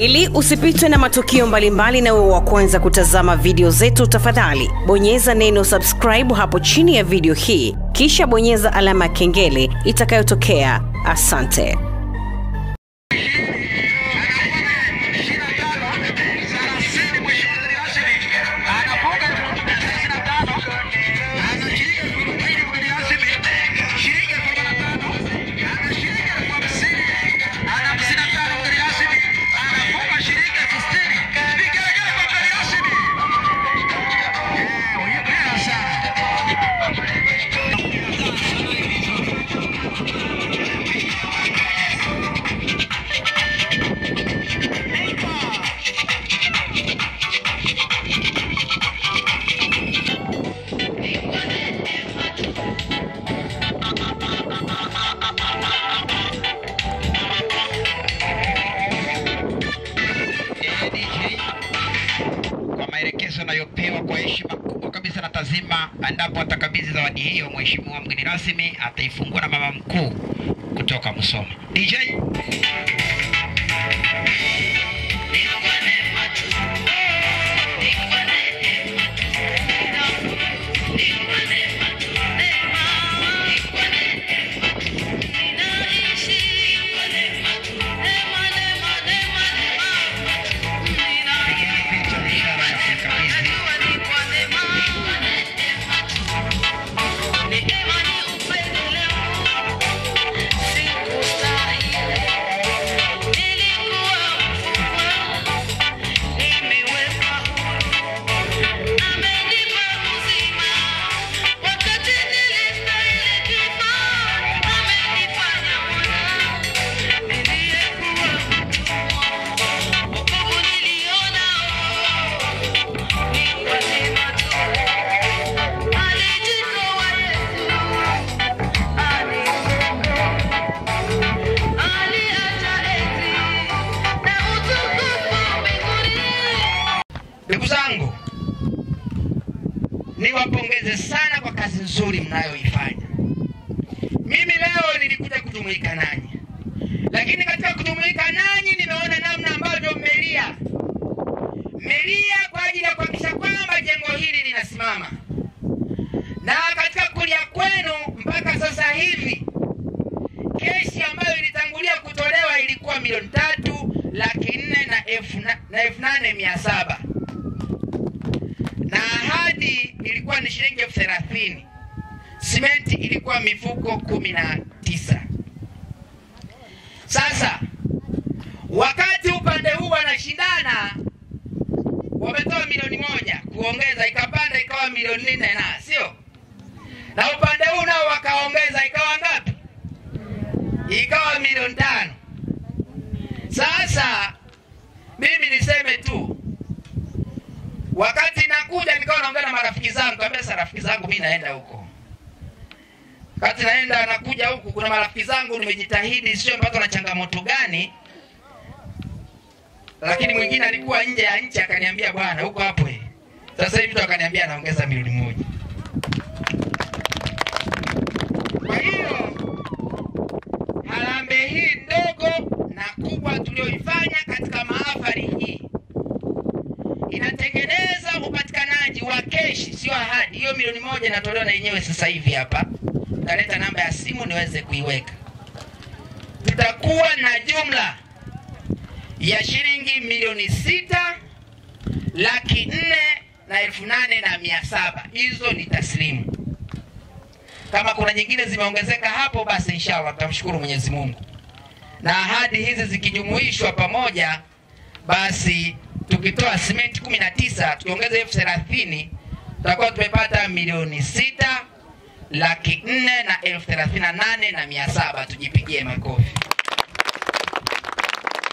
Ili usipitwe na matukio mbalimbali na wewe wa kwanza kutazama video zetu, tafadhali bonyeza neno subscribe hapo chini ya video hii, kisha bonyeza alama ya kengele itakayotokea. Asante. Endapo atakabidhi zawadi hiyo, mheshimiwa mgeni rasmi ataifungua na mama mkuu kutoka Musoma. DJ mnayoifanya. Mimi leo nilikuja kujumuika nanyi, lakini katika kujumuika nanyi nimeona namna ambavyo mmelia, mmelia kwa ajili ya kuhakikisha kwamba jengo hili linasimama, na katika kulia kwenu mpaka sasa hivi keshi ambayo ilitangulia kutolewa ilikuwa milioni tatu laki nne na elfu na- nane mia saba. Na ahadi ilikuwa ni shilingi elfu thelathini simenti ilikuwa mifuko kumi na tisa. Sasa wakati upande huu wanashindana wametoa milioni moja kuongeza ikapanda ikawa milioni nne na sio? Na upande huu nao wakaongeza ikawa ngapi? Ikawa milioni tano. Sasa mimi niseme tu wakati nakuja nikawa naongea na marafiki zangu kaambia rafiki zangu mi naenda huko wakati naenda nakuja huku kuna marafiki zangu nimejitahidi sio mpaka na changamoto gani lakini mwingine alikuwa nje ya nchi akaniambia bwana huko hapo eh. sasa hivi tu akaniambia anaongeza milioni moja kwa hiyo harambee hii ndogo na kubwa tulioifanya katika mahafali hii inatengeneza upatikanaji wa keshi, sio ahadi. Hiyo milioni moja inatolewa na yenyewe sasa hivi hapa, taleta namba ya simu niweze kuiweka. Tutakuwa na jumla ya shilingi milioni sita laki nne na elfu nane na mia saba. Hizo ni taslimu. Kama kuna nyingine zimeongezeka hapo, basi inshallah tutamshukuru Mwenyezi Mungu, na ahadi hizi zikijumuishwa pamoja basi tukitoa simenti kumi na tisa tukiongeza elfu thelathini tutakuwa tumepata milioni sita laki nne na elfu thelathini na nane na mia saba. Tujipigie makofi.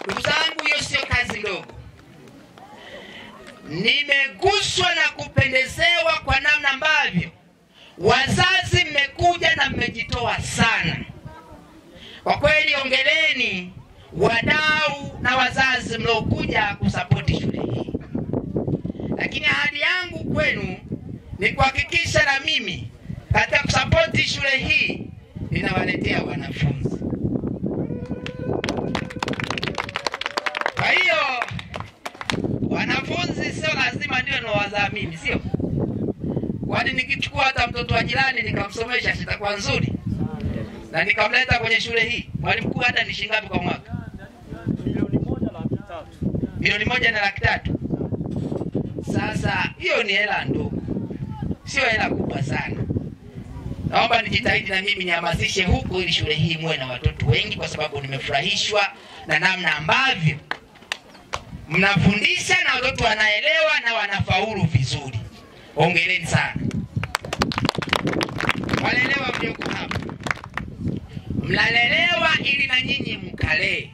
Ndugu zangu hiyo sio kazi ndogo. Nimeguswa na kupendezewa kwa namna ambavyo wazazi mmekuja na mmejitoa sana. Kwa kweli ongeleni wadau na wazazi mliokuja kusapoti shule hii, lakini ahadi yangu kwenu ni kuhakikisha na mimi katika kusapoti shule hii ninawaletea wanafunzi. Kwa hiyo wanafunzi sio lazima ndio nawazaa mimi, sio? Kwani nikichukua hata mtoto wa jirani nikamsomesha sitakuwa nzuri? Na nikamleta kwenye shule hii, mwalimu mkuu, hata ni shilingi ngapi kwa mwaka? milioni moja. Milioni moja na laki tatu. Sasa hiyo ni hela ndogo, sio hela kubwa sana. Naomba nijitahidi na mimi nihamasishe huko, ili shule hii muwe na watoto wengi, kwa sababu nimefurahishwa na namna ambavyo mnafundisha na watoto wanaelewa na wanafaulu vizuri. Hongereni sana walelewa mlioko hapa, mnalelewa ili na nyinyi mkalee.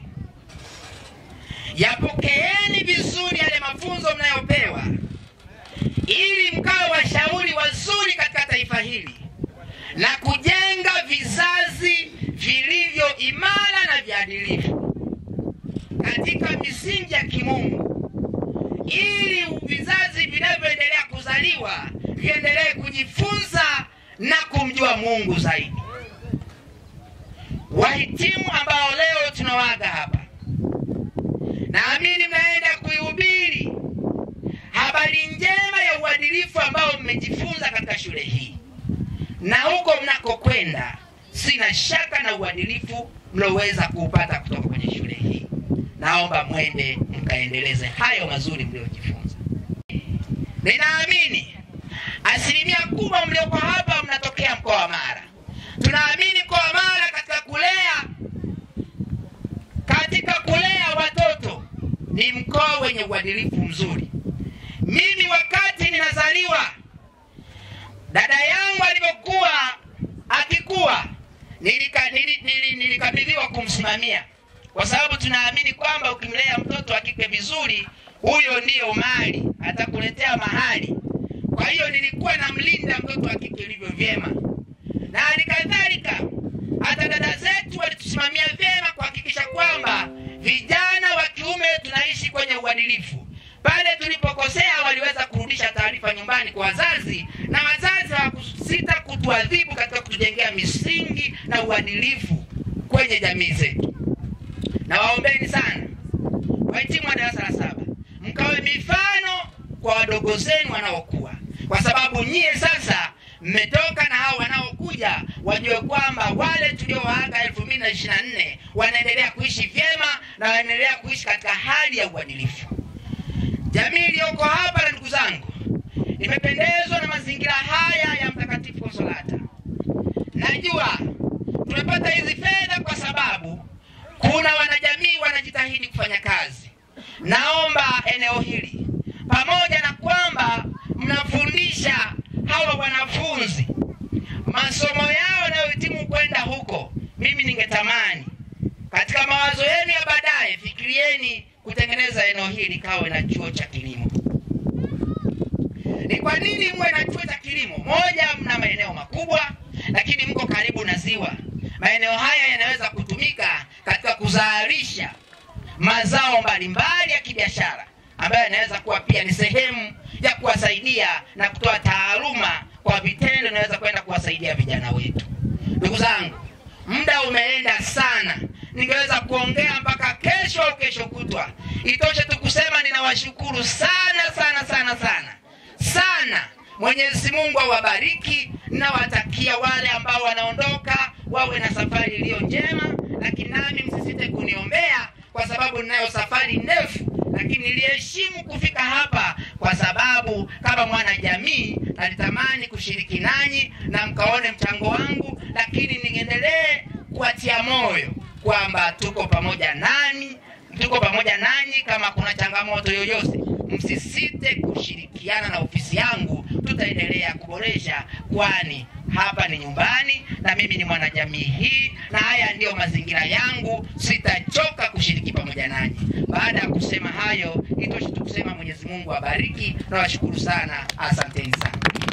Yapokeeni vizuri yale mafunzo mnayopewa, ili mkawe washauri wazuri katika taifa hili na kujenga vizazi vilivyo imara na viadilifu katika misingi ya kimungu, ili vizazi vinavyoendelea kuzaliwa viendelee kujifunza na kumjua Mungu zaidi. Wahitimu ambao leo tunawaga hapa, naamini mnaenda kuihubiri habari njema ya uadilifu ambao mmejifunza katika shule hii, na huko mnakokwenda, sina shaka na uadilifu mlioweza kuupata kutoka kwenye shule hii. Naomba mwende mkaendeleze hayo mazuri mliojifunza. Ninaamini asilimia kubwa mlioko hapa mnatokea mkoa wa Mara. Tunaamini mkoa wa Mara katika kulea katika kulea watoto ni mkoa wenye uadilifu mzuri. Mimi wakati ninazaliwa, dada yangu alivyokuwa akikuwa, nilika, nili, nili, nilikabidhiwa kumsimamia, kwa sababu tunaamini kwamba ukimlea mtoto wa kike vizuri, huyo ndiyo mali, atakuletea mahali. Kwa hiyo nilikuwa namlinda mtoto wa kike ilivyo vyema, na halikadhalika hata dada zetu walitusimamia vyema kuhakikisha kwamba vijana wa kiume tunaishi kwenye uadilifu. Pale tulipokosea, waliweza kurudisha taarifa nyumbani kwa wazazi, na wazazi kutuadhibu katika kutujengea misingi na uadilifu kwenye jamii zetu. Na waombeni sana wahitimu wa darasa la saba, mkawe mifano kwa wadogo zenu wanaokuwa, kwa sababu nyie sasa mmetoka na hao wanaokuja wajue kwamba wale tuliowaaga elfu mbili na ishirini na nne wanaendelea kuishi vyema na wanaendelea kuishi katika hali ya uadilifu. Jamii iliyoko hapa na ndugu zangu, nimependezwa na mazingira haya ya Mtakatifu Konsolata. Najua tumepata hizi fedha kwa sababu kuna wanajitahidi kufanya kazi. Naomba eneo hili pamoja na kwamba mnafundisha hawa wanafunzi masomo yao yanayohitimu kwenda huko, mimi ningetamani katika mawazo yenu ya baadaye, fikirieni kutengeneza eneo hili kawe na chuo cha kilimo. Ni kwa nini mwe na chuo cha kilimo? Moja, mna maeneo makubwa, lakini mko karibu na ziwa. Maeneo haya yanaweza kutumika katika kuzalisha mazao mbalimbali ya kibiashara ambayo yanaweza kuwa pia ni sehemu ya kuwasaidia na kutoa taaluma kwa vitendo, inaweza kwenda kuwasaidia vijana wetu. Ndugu zangu, muda umeenda sana, ningeweza kuongea mpaka kesho au kesho kutwa. Itoshe tu kusema ninawashukuru sana sana sana sana sana. Mwenyezi Mungu awabariki. Nawatakia wale ambao wanaondoka wawe na safari iliyo njema, lakini nami msisite kuniombea kwa sababu ninayo safari ndefu, lakini niliheshimu kufika hapa kwa sababu kama mwanajamii nalitamani kushiriki nanyi na mkaone mchango wangu, lakini niendelee kuwatia moyo kwamba tuko pamoja nani, tuko pamoja nanyi. Kama kuna changamoto yoyote, msisite kushirikiana na ofisi yangu, tutaendelea kuboresha, kwani hapa ni nyumbani na mimi ni mwanajamii hii, na haya ndiyo mazingira yangu. Sitachoka kushiriki pamoja nanyi. Baada ya kusema hayo, itoshe tu kusema Mwenyezi Mungu abariki. Nawashukuru sana, asanteni sana.